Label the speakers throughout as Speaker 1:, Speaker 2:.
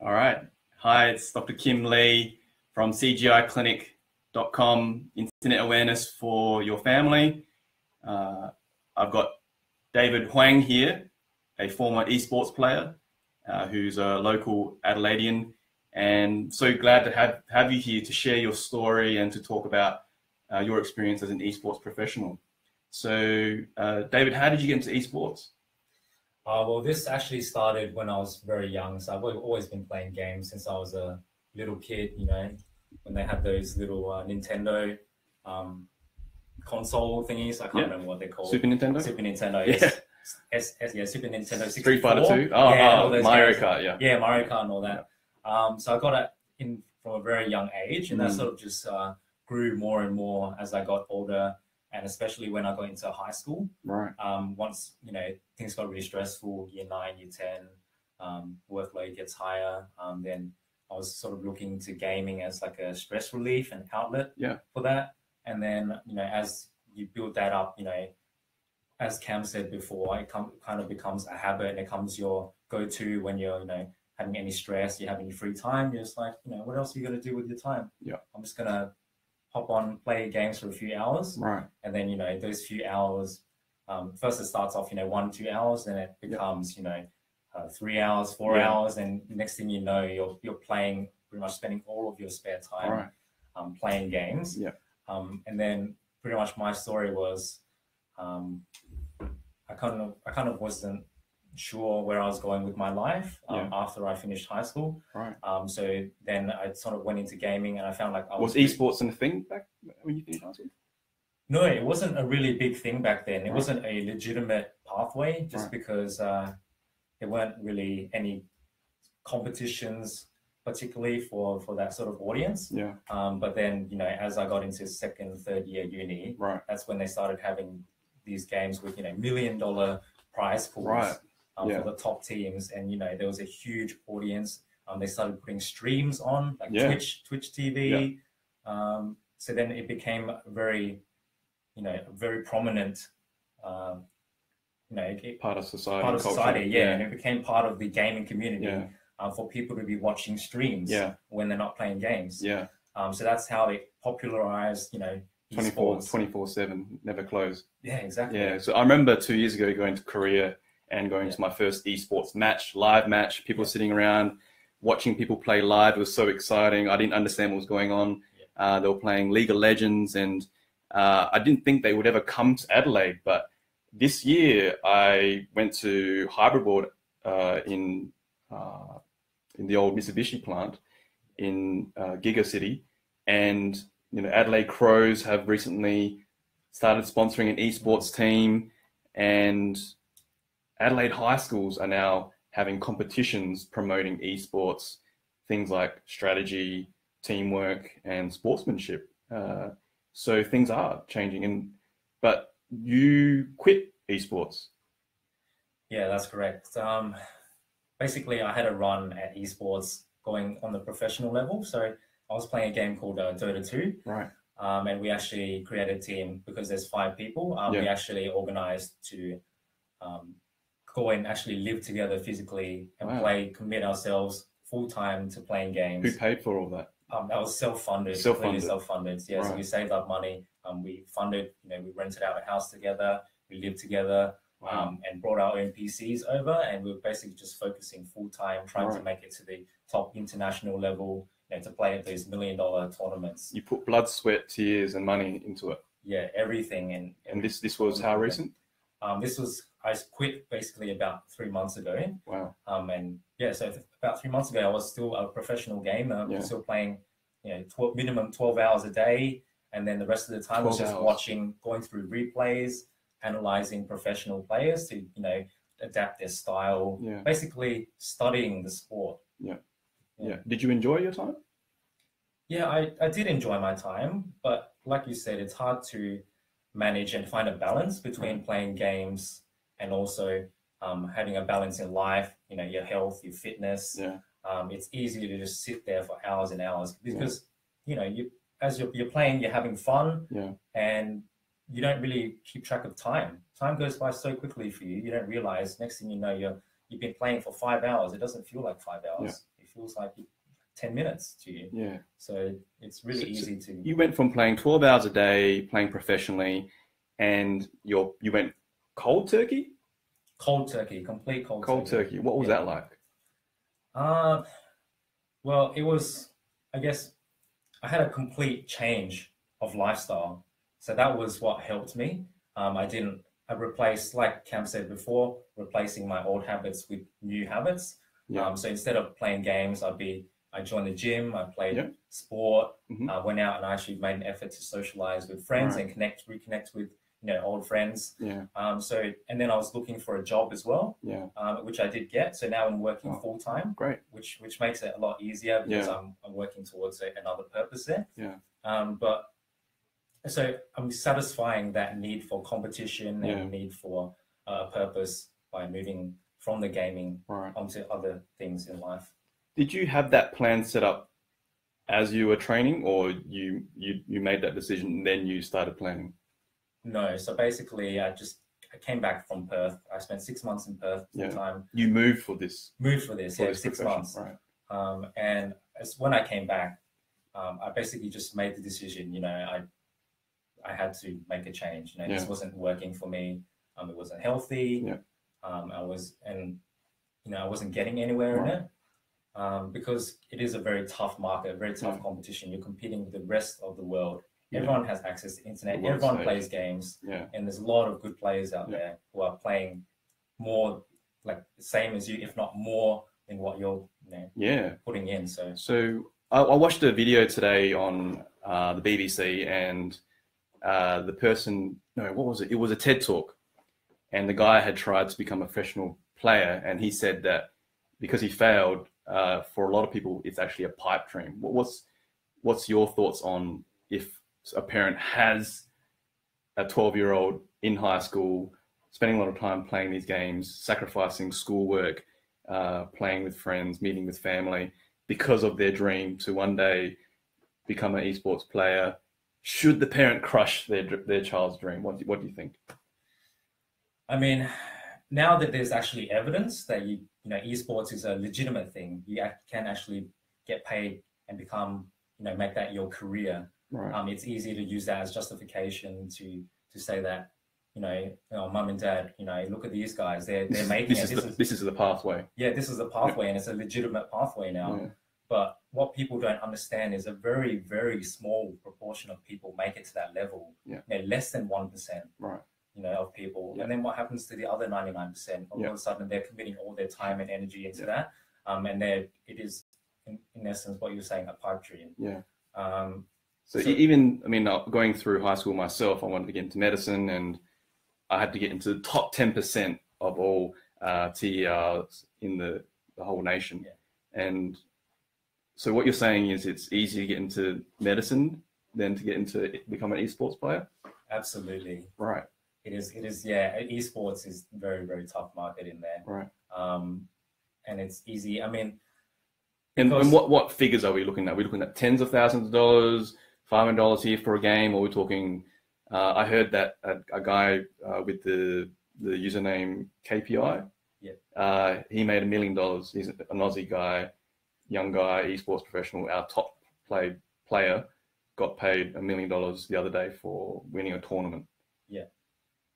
Speaker 1: All right. Hi, it's Dr. Kim Lee from CGIClinic.com, Internet Awareness for Your Family. Uh, I've got David Hoang here, a former esports player uh, who's a local Adelaidean, and so glad to have, have you here to share your story and to talk about uh, your experience as an esports professional. So, uh, David, how did you get into esports?
Speaker 2: Uh, well, this actually started when I was very young. So I've always been playing games since I was a little kid. You know, when they had those little uh, Nintendo um, console thingies. I can't yeah. remember what they're called.
Speaker 1: Super Nintendo.
Speaker 2: Super Nintendo. Yeah. S, S, yeah, Super Nintendo 64.
Speaker 1: Street Fighter 2. Oh, yeah, oh Mario games. Kart, yeah.
Speaker 2: Yeah, Mario Kart and all that. Yeah. Um, so I got it in from a very young age, and mm. that sort of just uh, grew more and more as I got older and especially when I got into high school.
Speaker 1: Right.
Speaker 2: Um, once you know things got really stressful, year nine, year ten, um, workload gets higher. Um, then I was sort of looking to gaming as like a stress relief and outlet.
Speaker 1: Yeah.
Speaker 2: For that, and then you know as you build that up, you know, as Cam said before, it com- kind of becomes a habit and it becomes your go-to when you're you know having any stress, you have any free time. You're just like, you know, what else are you gonna do with your time?
Speaker 1: Yeah.
Speaker 2: I'm just gonna hop on, play games for a few hours.
Speaker 1: Right.
Speaker 2: And then, you know, those few hours, um, first it starts off, you know, one, two hours, then it becomes, yep. you know, uh, three hours, four yeah. hours. And next thing you know, you're, you're playing, pretty much spending all of your spare time right. um, playing games.
Speaker 1: Yeah.
Speaker 2: Um, and then pretty much my story was, um, I kind of, I kind of wasn't sure where I was going with my life um, yeah. after I finished high school.
Speaker 1: Right.
Speaker 2: Um, so then I sort of went into gaming, and I found like I
Speaker 1: was, was esports a thing back when you finished high school.
Speaker 2: No, it wasn't a really big thing back then. It right. wasn't a legitimate pathway, just right. because uh, there weren't really any competitions, particularly for for that sort of audience.
Speaker 1: Yeah.
Speaker 2: Um, but then you know, as I got into second, third year uni,
Speaker 1: right,
Speaker 2: that's when they started having these games with you know million dollar prize pools.
Speaker 1: Right
Speaker 2: um, yeah. for the top teams. And you know, there was a huge audience. Um, they started putting streams on, like yeah. Twitch, Twitch TV. Yeah. Um, so then it became very, you know, very prominent. Um, you know, it,
Speaker 1: part of society.
Speaker 2: Part of society, yeah. And it became part of the gaming community um, for people to be watching streams when they're not playing games.
Speaker 1: Yeah.
Speaker 2: Um, so that's how they popularized, you know,
Speaker 1: 24 24 7 never close
Speaker 2: yeah exactly
Speaker 1: yeah so i remember two years ago going to korea and going yeah. to my first esports match, live match, people yeah. sitting around watching people play live. Was so exciting. I didn't understand what was going on. Yeah. Uh, they were playing League of Legends, and uh, I didn't think they would ever come to Adelaide. But this year, I went to Hybrid uh, in uh, in the old Mitsubishi plant in uh, Giga City, and you know Adelaide Crows have recently started sponsoring an esports team, and Adelaide high schools are now having competitions promoting esports, things like strategy, teamwork, and sportsmanship. Uh, so things are changing. And but you quit esports.
Speaker 2: Yeah, that's correct. Um, basically, I had a run at esports going on the professional level. So I was playing a game called uh, Dota 2.
Speaker 1: Right.
Speaker 2: Um, and we actually created a team because there's five people. Um, yeah. We actually organized to um, and actually live together physically and wow. play, commit ourselves full time to playing games.
Speaker 1: Who paid for all that?
Speaker 2: Um, that was self-funded, self-funded, self-funded. Yeah, right. so we saved up money. Um, we funded. You know, we rented out a house together. We lived together. Wow. Um, and brought our own PCs over, and we were basically just focusing full time, trying right. to make it to the top international level, you know, to play at these million dollar tournaments.
Speaker 1: You put blood, sweat, tears, and money into it.
Speaker 2: Yeah, everything. And
Speaker 1: and this this was how recent?
Speaker 2: Um, this was I quit basically about three months ago.
Speaker 1: Wow.
Speaker 2: Um, and yeah, so about three months ago, I was still a professional gamer. Yeah. still playing, you know, 12, minimum 12 hours a day. And then the rest of the time was just hours. watching, going through replays, analyzing professional players to, you know, adapt their style,
Speaker 1: yeah.
Speaker 2: basically studying the sport.
Speaker 1: Yeah. yeah. yeah. Did you enjoy your time?
Speaker 2: Yeah, I, I did enjoy my time. But like you said, it's hard to manage and find a balance between playing games and also um, having a balance in life, you know, your health, your fitness.
Speaker 1: Yeah.
Speaker 2: Um, it's easy to just sit there for hours and hours because, yeah. you know, you as you're, you're playing, you're having fun
Speaker 1: yeah.
Speaker 2: and you don't really keep track of time. Time goes by so quickly for you. You don't realize next thing you know, you're, you've been playing for five hours. It doesn't feel like five hours. Yeah. It feels like 10 minutes to you.
Speaker 1: Yeah.
Speaker 2: So it's really so, easy to.
Speaker 1: You went from playing 12 hours a day, playing professionally, and you're, you went cold turkey?
Speaker 2: Cold turkey, complete cold,
Speaker 1: cold turkey. turkey. What was yeah. that like?
Speaker 2: Uh, well, it was, I guess, I had a complete change of lifestyle. So that was what helped me. Um, I didn't, I replaced, like Cam said before, replacing my old habits with new habits. Yeah. Um, so instead of playing games, I'd be, I joined the gym, I played yeah. sport, mm-hmm. uh, went out and I actually made an effort to socialize with friends right. and connect, reconnect with you know old friends.
Speaker 1: Yeah.
Speaker 2: Um, so and then I was looking for a job as well.
Speaker 1: Yeah.
Speaker 2: Um, which I did get. So now I'm working oh, full time.
Speaker 1: Great.
Speaker 2: Which which makes it a lot easier because yeah. I'm I'm working towards another purpose there.
Speaker 1: Yeah.
Speaker 2: Um, but so I'm satisfying that need for competition yeah. and need for a purpose by moving from the gaming right. onto other things in life.
Speaker 1: Did you have that plan set up as you were training, or you you you made that decision and then you started planning?
Speaker 2: No. So basically, I just I came back from Perth. I spent six months in Perth full yeah. time.
Speaker 1: You moved for this.
Speaker 2: Moved for this. For yeah, this six months.
Speaker 1: Right.
Speaker 2: Um, and as, when I came back, um, I basically just made the decision. You know, I I had to make a change. You know, yeah. this wasn't working for me. Um, it wasn't healthy.
Speaker 1: Yeah.
Speaker 2: Um, I was and you know I wasn't getting anywhere right. in it. Um, because it is a very tough market, very tough yeah. competition. You're competing with the rest of the world. Everyone has access to internet. Everyone plays games.
Speaker 1: Yeah.
Speaker 2: And there's a lot of good players out there who are playing more like the same as you, if not more than what you're you know,
Speaker 1: yeah
Speaker 2: putting in. So
Speaker 1: so I, I watched a video today on uh, the BBC and uh, the person no what was it? It was a TED talk, and the guy had tried to become a professional player, and he said that because he failed, uh, for a lot of people, it's actually a pipe dream. What's what's your thoughts on if a parent has a 12 year old in high school spending a lot of time playing these games, sacrificing schoolwork, uh, playing with friends, meeting with family because of their dream to one day become an esports player. Should the parent crush their their child's dream? What do, what do you think?
Speaker 2: I mean, now that there's actually evidence that you you know esports is a legitimate thing, you can actually get paid and become you know make that your career.
Speaker 1: Right.
Speaker 2: Um, it's easy to use that as justification to to say that you know, know, mum and dad, you know, look at these guys, they're they're making
Speaker 1: this
Speaker 2: it.
Speaker 1: Is this, the, is, this is the pathway.
Speaker 2: Yeah, this is the pathway, yeah. and it's a legitimate pathway now. Yeah. But what people don't understand is a very very small proportion of people make it to that level.
Speaker 1: Yeah,
Speaker 2: you know, less than one percent.
Speaker 1: Right.
Speaker 2: You know, of people, yeah. and then what happens to the other ninety nine percent? All of a sudden, they're committing all their time and energy into that, um, and they're it is in, in essence what you're saying a pipe dream.
Speaker 1: Yeah.
Speaker 2: Um,
Speaker 1: so, so even, I mean, uh, going through high school myself, I wanted to get into medicine and I had to get into the top 10% of all uh, TERs in the, the whole nation.
Speaker 2: Yeah.
Speaker 1: And so what you're saying is it's easier to get into medicine than to get into become an esports player?
Speaker 2: Absolutely.
Speaker 1: Right.
Speaker 2: It is, it is, yeah, esports is very, very tough market in there.
Speaker 1: Right.
Speaker 2: Um, and it's easy. I mean,
Speaker 1: and, and, what, what figures are we looking at? We're we looking at tens of thousands of dollars, five hundred dollars here for a game, or we're talking. Uh, I heard that a, a guy uh, with the the username KPI,
Speaker 2: yeah,
Speaker 1: uh, he made a million dollars. He's an Aussie guy, young guy, esports professional. Our top played player got paid a million dollars the other day for winning a tournament.
Speaker 2: Yeah,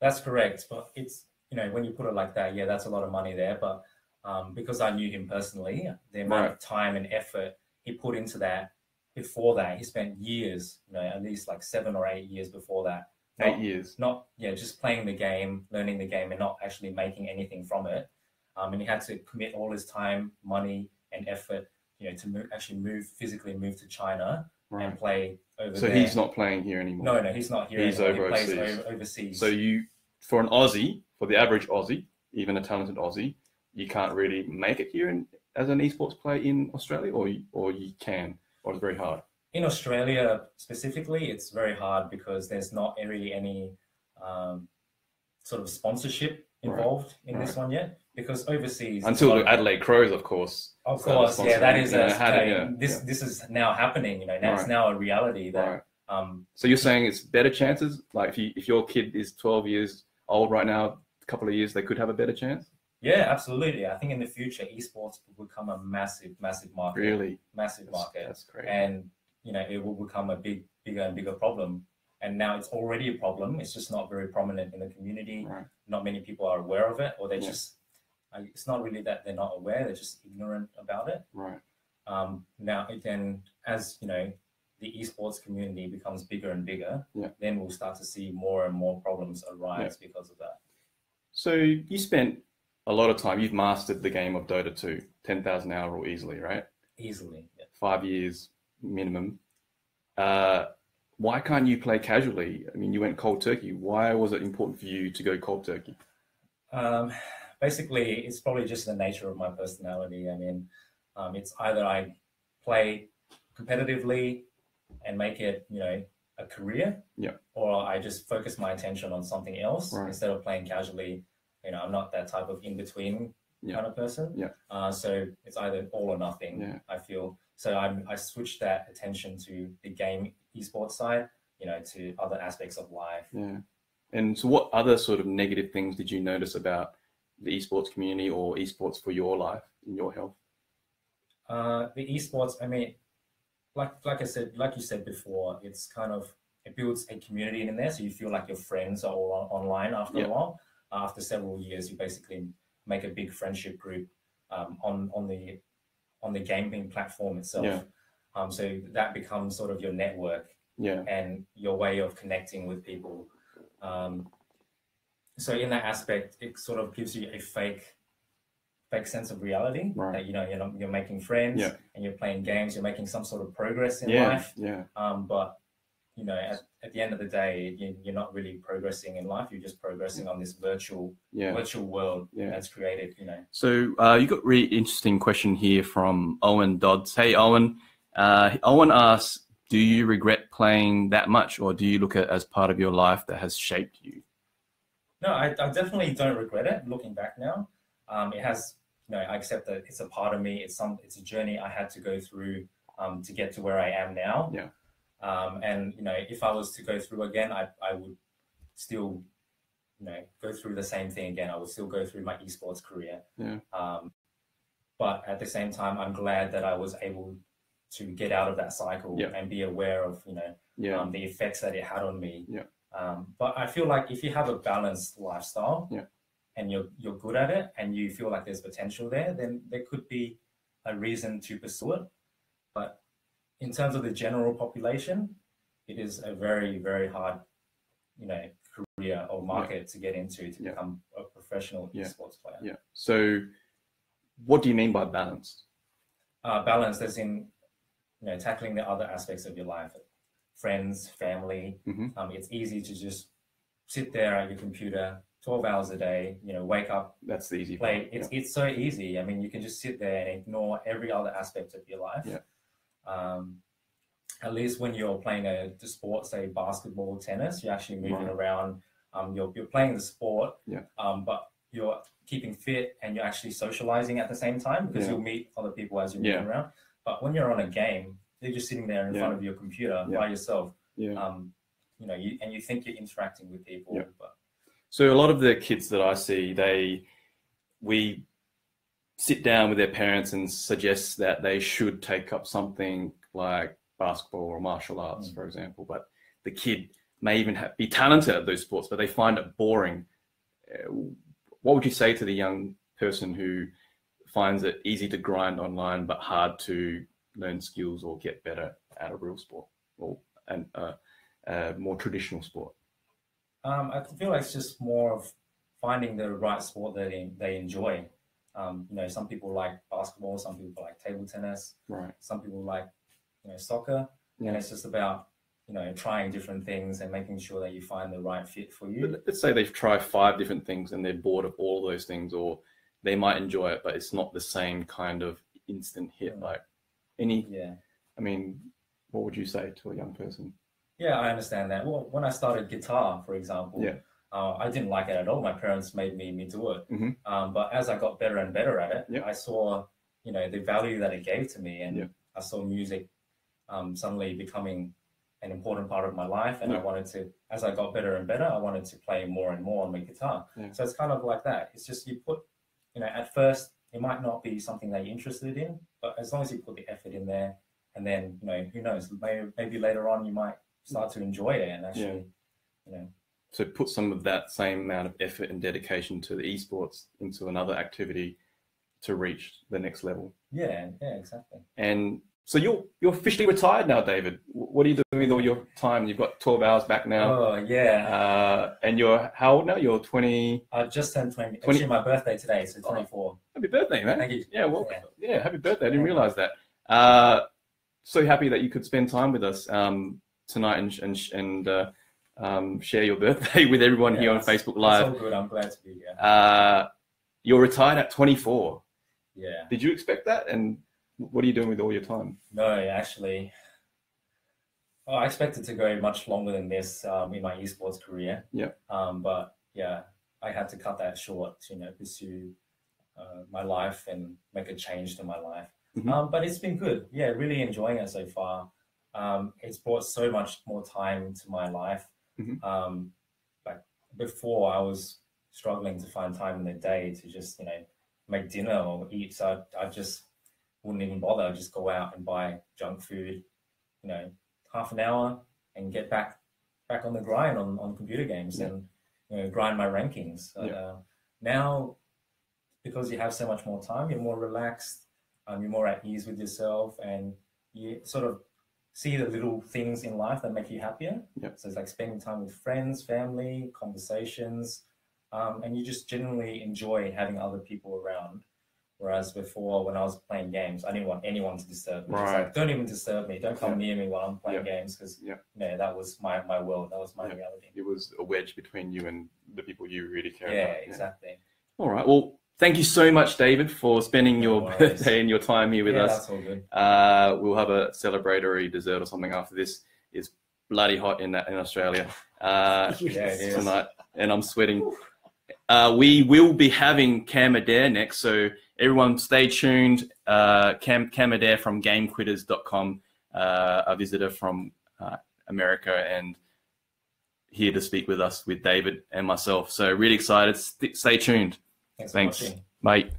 Speaker 2: that's correct. But it's you know when you put it like that, yeah, that's a lot of money there. But um, because I knew him personally, the amount right. of time and effort he put into that before that, he spent years, you know, at least like seven or eight years before that.
Speaker 1: Not, eight years.
Speaker 2: Not, yeah, just playing the game, learning the game, and not actually making anything from it. Um, and he had to commit all his time, money, and effort, you know, to move, actually move physically move to China right. and play over
Speaker 1: so
Speaker 2: there.
Speaker 1: he's not playing here anymore.
Speaker 2: No, no, he's not here.
Speaker 1: He's
Speaker 2: anymore.
Speaker 1: over
Speaker 2: he
Speaker 1: overseas.
Speaker 2: overseas.
Speaker 1: So you, for an Aussie, for the average Aussie, even a talented Aussie, you can't really make it here in, as an esports player in Australia, or you, or you can, or it's very hard
Speaker 2: in Australia specifically, it's very hard because there's not really any um, sort of sponsorship involved right. in right. this one yet. Because overseas,
Speaker 1: until the Adelaide Crows, of course.
Speaker 2: Of course, yeah, that is a, yeah, this. Yeah. This is now happening. You know, now right. it's now a reality that. Um,
Speaker 1: so you're saying it's better chances? Like if you if your kid is 12 years old right now, a couple of years, they could have a better chance.
Speaker 2: Yeah, absolutely. I think in the future, esports will become a massive, massive market.
Speaker 1: Really,
Speaker 2: massive
Speaker 1: that's,
Speaker 2: market.
Speaker 1: That's great.
Speaker 2: And you know, it will become a big, bigger and bigger problem. And now it's already a problem. It's just not very prominent in the community.
Speaker 1: Right.
Speaker 2: Not many people are aware of it, or they
Speaker 1: Yeah.
Speaker 2: just. It's not really that they're not aware; they're just ignorant about it.
Speaker 1: Right.
Speaker 2: Um, now, then, as you know, the esports community becomes bigger and bigger,
Speaker 1: Yeah.
Speaker 2: then we'll start to see more and more problems arise because of that.
Speaker 1: So you spent a lot of time. You've mastered the game of Dota 2, 10,000 hour rule easily, right?
Speaker 2: Easily. Yeah.
Speaker 1: Five years minimum. Uh, why can't you play casually? I mean, you went cold turkey. Why was it important for you to go cold turkey?
Speaker 2: Um, basically, it's probably just the nature of my personality. I mean, um, it's either I play competitively and make it, you know, a career,
Speaker 1: Yeah.
Speaker 2: or I just focus my attention on something else
Speaker 1: Right.
Speaker 2: instead of playing casually. You know, I'm not that type of in between
Speaker 1: Yeah.
Speaker 2: kind of person.
Speaker 1: Yeah.
Speaker 2: Uh, so it's either all or nothing.
Speaker 1: Yeah.
Speaker 2: I feel so. I I switched that attention to the game esports side. You know, to other aspects of life.
Speaker 1: Yeah. And so, what other sort of negative things did you notice about the esports community or esports for your life and your health?
Speaker 2: Uh, the esports, I mean, like like I said, like you said before, it's kind of it builds a community in there, so you feel like your friends are all on, online after
Speaker 1: Yeah.
Speaker 2: a while. After several years, you basically make a big friendship group um, on on the on the gaming platform itself.
Speaker 1: Yeah.
Speaker 2: Um, so that becomes sort of your network
Speaker 1: Yeah.
Speaker 2: and your way of connecting with people. Um, so in that aspect, it sort of gives you a fake, fake sense of reality
Speaker 1: Right.
Speaker 2: that you know you're not, you're making friends
Speaker 1: Yeah.
Speaker 2: and you're playing games, you're making some sort of progress in
Speaker 1: Yeah.
Speaker 2: life.
Speaker 1: Yeah.
Speaker 2: Um, but you know, at, at the end of the day, you, you're not really progressing in life. You're just progressing on this virtual
Speaker 1: Yeah.
Speaker 2: virtual world
Speaker 1: Yeah.
Speaker 2: that's created. You know.
Speaker 1: So uh, you got really interesting question here from Owen Dodds. Hey Owen, uh, Owen asks, do you regret playing that much, or do you look at it as part of your life that has shaped you?
Speaker 2: No, I, I definitely don't regret it. Looking back now, um, it has. You know, I accept that it's a part of me. It's some. It's a journey I had to go through um, to get to where I am now.
Speaker 1: Yeah.
Speaker 2: Um, and you know, if I was to go through again, I I would still, you know, go through the same thing again. I would still go through my esports career.
Speaker 1: Yeah.
Speaker 2: Um, but at the same time, I'm glad that I was able to get out of that cycle
Speaker 1: Yeah.
Speaker 2: and be aware of you know
Speaker 1: Yeah.
Speaker 2: um, the effects that it had on me.
Speaker 1: Yeah.
Speaker 2: Um, but I feel like if you have a balanced lifestyle,
Speaker 1: Yeah.
Speaker 2: and you're you're good at it, and you feel like there's potential there, then there could be a reason to pursue it. But in terms of the general population, it is a very very hard, you know, career or market to get into to
Speaker 1: Yeah.
Speaker 2: become a professional
Speaker 1: Yeah.
Speaker 2: esports player.
Speaker 1: yeah. So, what do you mean by balanced?
Speaker 2: uh, balance as in you know tackling the other aspects of your life friends family
Speaker 1: Mhm.
Speaker 2: um, it's easy to just sit there at your computer 12 hours a day you know wake up
Speaker 1: That's the easy
Speaker 2: play
Speaker 1: part.
Speaker 2: it's, it's so easy i mean you can just sit there and ignore every other aspect of your life
Speaker 1: Yeah.
Speaker 2: Um, at least when you're playing a the sport say basketball tennis you're actually moving
Speaker 1: Right.
Speaker 2: around um, you're, you're playing the sport
Speaker 1: Yeah.
Speaker 2: um, but you're keeping fit and you're actually socializing at the same time because
Speaker 1: Yeah.
Speaker 2: you'll meet other people as you're
Speaker 1: Yeah.
Speaker 2: moving around. But when you're on a game, you're just sitting there in front of your computer by yourself.
Speaker 1: Yeah.
Speaker 2: Um, you know, you and you think you're interacting with people, but
Speaker 1: So a lot of the kids that I see, they we sit down with their parents and suggest that they should take up something like basketball or martial arts,
Speaker 2: Mm.
Speaker 1: for example. But the kid may even have, be talented at those sports, but they find it boring. Uh, What would you say to the young person who finds it easy to grind online but hard to learn skills or get better at a real sport or uh, a more traditional sport?
Speaker 2: um, I feel like it's just more of finding the right sport that they, they enjoy. Um, you know, some people like basketball, some people like table tennis,
Speaker 1: Right.
Speaker 2: some people like you know soccer,
Speaker 1: Yeah.
Speaker 2: and it's just about you know trying different things and making sure that you find the right fit for you.
Speaker 1: But let's say they've tried five different things and they're bored of all those things, or they might enjoy it, but it's not the same kind of instant hit.
Speaker 2: Mm.
Speaker 1: Like any,
Speaker 2: Yeah.
Speaker 1: I mean, what would you say to a young person?
Speaker 2: Yeah, I understand that. Well, when I started guitar, for example,
Speaker 1: Yeah.
Speaker 2: Uh, I didn't like it at all. My parents made me me do it.
Speaker 1: Mhm.
Speaker 2: Um, but as I got better and better at it. I saw, you know, the value that it gave to me, and. I saw music um, suddenly becoming an important part of my life. And I wanted to, as I got better and better, I wanted to play more and more on my guitar. So it's kind of like that. It's just you put you know, at first it might not be something that you're interested in, but as long as you put the effort in there, and then you know, who knows, maybe, maybe later on you might start to enjoy it and actually, yeah. you know.
Speaker 1: So put some of that same amount of effort and dedication to the esports into another activity to reach the next level.
Speaker 2: Yeah, yeah, exactly.
Speaker 1: And so you're you're officially retired now, David. What are you doing with all your time? You've got 12 hours back now.
Speaker 2: Oh yeah.
Speaker 1: Uh, and you're how old now? You're 20.
Speaker 2: I just turned 20. 20. Actually, my birthday today, so 24. Oh,
Speaker 1: happy birthday, man.
Speaker 2: Thank you.
Speaker 1: Yeah, well, yeah, yeah happy birthday. I didn't realize that. Uh, so happy that you could spend time with us um, tonight and and and uh, um, share your birthday with everyone yeah, here on Facebook Live.
Speaker 2: It's all good. I'm glad to be here.
Speaker 1: Uh, you're retired at 24.
Speaker 2: Yeah.
Speaker 1: Did you expect that? And what are you doing with all your time?
Speaker 2: No, actually, oh, I expected to go much longer than this um, in my esports career.
Speaker 1: Yeah.
Speaker 2: Um, but yeah, I had to cut that short to you know pursue uh, my life and make a change to my life. Mm-hmm. Um, but it's been good. Yeah, really enjoying it so far. Um, it's brought so much more time to my life. Mm-hmm. Um, like before, I was struggling to find time in the day to just you know make dinner or eat. So I, I just wouldn't even bother. I'd just go out and buy junk food, you know, half an hour and get back back on the grind on, on computer games yeah. and you know grind my rankings. Yeah. Uh, now, because you have so much more time, you're more relaxed, um, you're more at ease with yourself, and you sort of see the little things in life that make you happier.
Speaker 1: Yeah.
Speaker 2: So it's like spending time with friends, family, conversations, um, and you just genuinely enjoy having other people around. Whereas before, when I was playing games, I didn't want anyone to disturb me. Right. Like, don't even disturb me. Don't come yeah. near me while I'm playing yeah. games because yeah. yeah, that was my, my world. That was my reality.
Speaker 1: It was a wedge between you and the people you really care about. yeah.
Speaker 2: Exactly.
Speaker 1: All right. Well, thank you so much, David, for spending your no birthday and your time here with
Speaker 2: yeah,
Speaker 1: us.
Speaker 2: That's all good.
Speaker 1: Uh, we'll have a celebratory dessert or something after this. It's bloody hot in in Australia uh,
Speaker 2: yeah,
Speaker 1: tonight, and I'm sweating. Uh, we will be having Cam Adair next, so everyone stay tuned. Uh, Cam, Cam Adair from GameQuitters.com, uh, a visitor from uh, America, and here to speak with us with David and myself. So really excited. St- stay tuned.
Speaker 2: Thanks.
Speaker 1: Thanks. Mate.